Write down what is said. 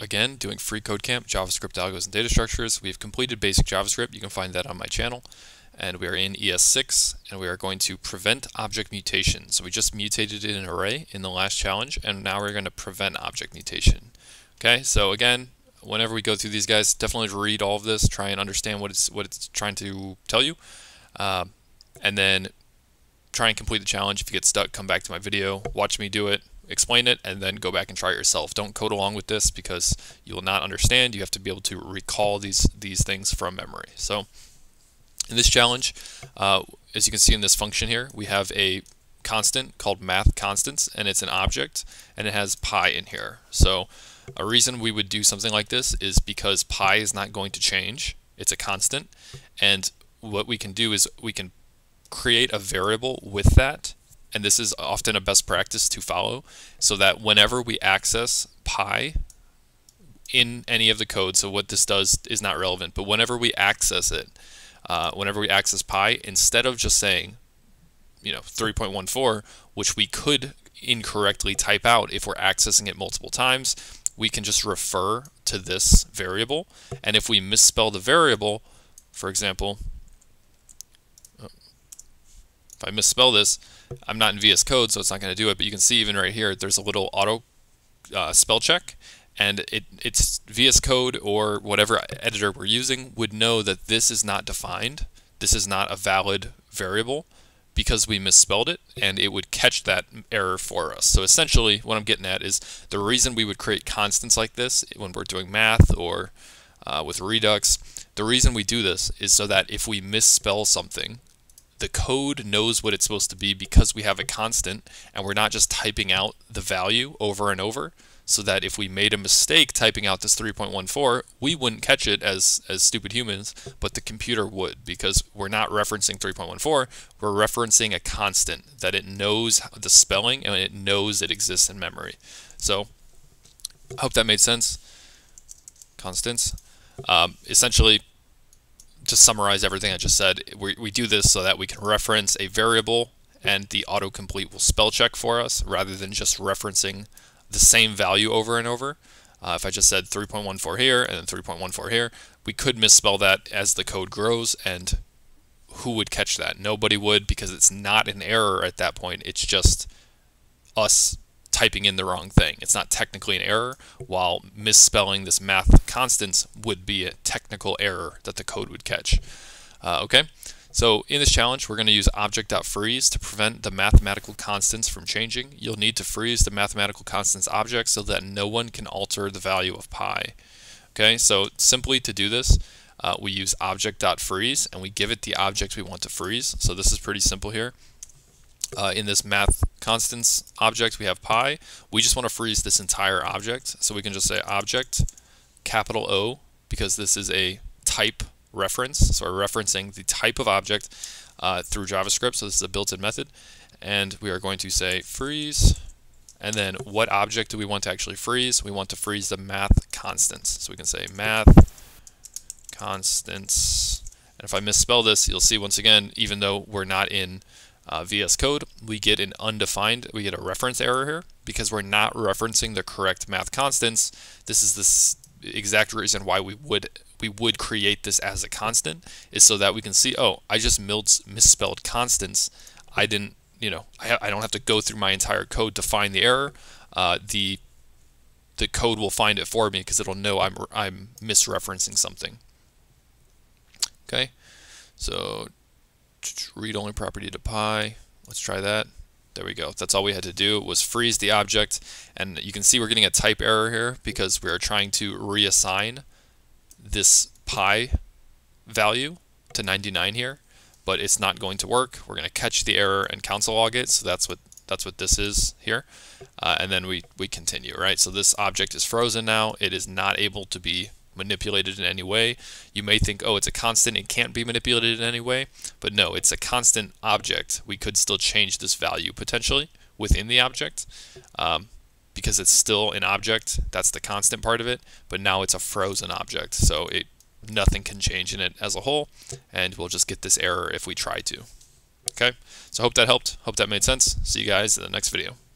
Again, doing free code camp, JavaScript algos and data structures. We've completed basic JavaScript. You can find that on my channel. And we are in ES6 and we are going to prevent object mutation. So we just mutated in an array in the last challenge and now we're going to prevent object mutation. Okay, so again, whenever we go through these guys, definitely read all of this, try and understand what it's what it's trying to tell you. Um, and then try and complete the challenge. If you get stuck, come back to my video, watch me do it, explain it, and then go back and try it yourself. Don't code along with this because you will not understand. You have to be able to recall these these things from memory. So in this challenge, uh, as you can see in this function here, we have a constant called math constants, and it's an object, and it has pi in here. So a reason we would do something like this is because pi is not going to change. It's a constant, and what we can do is we can create a variable with that and this is often a best practice to follow, so that whenever we access pi in any of the code, so what this does is not relevant, but whenever we access it, uh, whenever we access pi, instead of just saying, you know, 3.14, which we could incorrectly type out if we're accessing it multiple times, we can just refer to this variable. And if we misspell the variable, for example, if I misspell this, I'm not in VS Code, so it's not going to do it, but you can see even right here, there's a little auto uh, spell check, and it, it's VS Code or whatever editor we're using would know that this is not defined. This is not a valid variable because we misspelled it, and it would catch that error for us. So essentially, what I'm getting at is the reason we would create constants like this when we're doing math or uh, with Redux, the reason we do this is so that if we misspell something, the code knows what it's supposed to be because we have a constant and we're not just typing out the value over and over so that if we made a mistake typing out this 3.14 we wouldn't catch it as as stupid humans but the computer would because we're not referencing 3.14 we're referencing a constant that it knows the spelling and it knows it exists in memory. So I hope that made sense. Constants. Um, essentially to summarize everything I just said, we, we do this so that we can reference a variable and the autocomplete will spell check for us rather than just referencing the same value over and over. Uh, if I just said 3.14 here and then 3.14 here, we could misspell that as the code grows and who would catch that? Nobody would because it's not an error at that point. It's just us typing in the wrong thing. It's not technically an error, while misspelling this math constants would be a technical error that the code would catch. Uh, okay, so in this challenge, we're going to use object.freeze to prevent the mathematical constants from changing. You'll need to freeze the mathematical constants object so that no one can alter the value of pi. Okay, so simply to do this, uh, we use object.freeze and we give it the object we want to freeze. So this is pretty simple here. Uh, in this math constants object, we have pi. We just want to freeze this entire object. So we can just say object, capital O, because this is a type reference. So we're referencing the type of object uh, through JavaScript. So this is a built-in method. And we are going to say freeze. And then what object do we want to actually freeze? We want to freeze the math constants. So we can say math constants. And if I misspell this, you'll see once again, even though we're not in uh, VS Code, we get an undefined, we get a reference error here because we're not referencing the correct math constants. This is the exact reason why we would we would create this as a constant is so that we can see, oh, I just misspelled constants. I didn't, you know, I, I don't have to go through my entire code to find the error. Uh, the the code will find it for me because it'll know I'm I'm misreferencing something. Okay, so read-only property to pi. Let's try that. There we go. That's all we had to do was freeze the object. And you can see we're getting a type error here because we are trying to reassign this pi value to 99 here, but it's not going to work. We're going to catch the error and console log it. So that's what that's what this is here. Uh, and then we, we continue, right? So this object is frozen now. It is not able to be manipulated in any way. You may think, oh, it's a constant, it can't be manipulated in any way, but no, it's a constant object. We could still change this value potentially within the object um, because it's still an object. That's the constant part of it, but now it's a frozen object, so it nothing can change in it as a whole, and we'll just get this error if we try to. Okay, so hope that helped. Hope that made sense. See you guys in the next video.